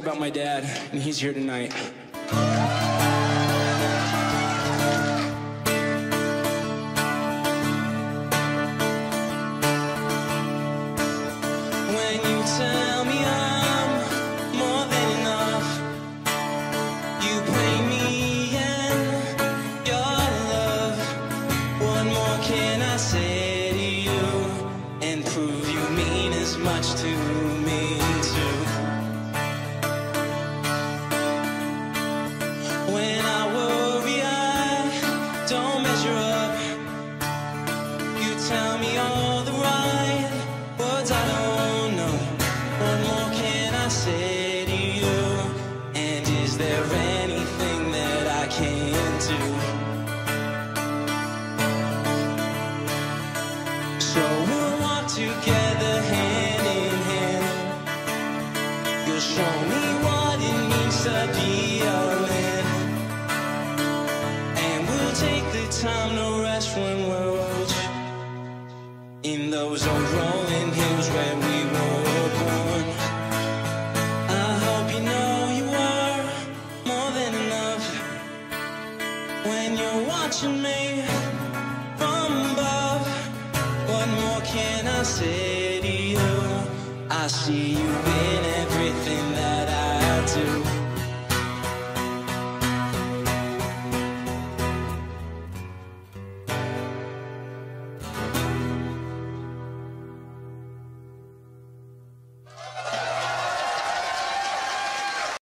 about my dad, and he's here tonight. When you tell me I'm more than enough, you bring me in your love. What more can I say to you and prove you mean as much to me tell me all the right words I don't know. What more can I say to you? And is there anything that I can do? So we'll walk together hand in hand. You'll show me what it means to be a man. And we'll take the time to rest when we're old. In those old rolling hills where we were born. I hope you know you are more than enough. When you're watching me from above, what more can I say to you? I see you in everything